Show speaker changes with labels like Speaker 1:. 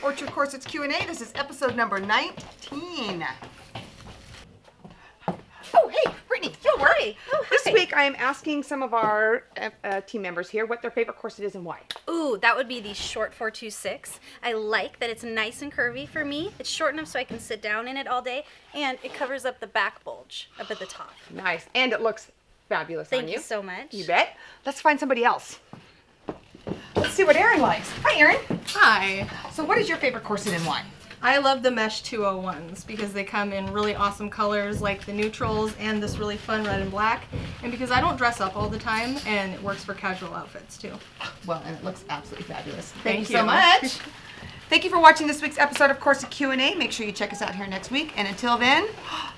Speaker 1: Future Corsets Q&A. This is episode number 19. Oh, hey, Brittney,
Speaker 2: Oh, hi. Oh,
Speaker 1: This
Speaker 2: hi.
Speaker 1: week I am asking some of our uh, uh, team members here what their favorite corset is and why.
Speaker 2: Ooh, that would be the short 426. I like that it's nice and curvy for me. It's short enough so I can sit down in it all day, and it covers up the back bulge up at the top.
Speaker 1: Nice. And it looks fabulous
Speaker 2: Thank
Speaker 1: on
Speaker 2: you.
Speaker 1: Thank you.
Speaker 2: so much.
Speaker 1: You bet. Let's find somebody else. Let's see what Erin likes. Hi, Erin.
Speaker 3: Hi.
Speaker 1: So what is your favorite corset and why?
Speaker 3: I love the mesh 201s because they come in really awesome colors like the neutrals and this really fun red and black. And because I don't dress up all the time and it works for casual outfits too.
Speaker 1: Well, and it looks absolutely fabulous. Thank,
Speaker 3: Thank
Speaker 1: you so much. Thank you for watching this week's episode of Corset Q&A. Make sure you check us out here next week. And until then, look at that.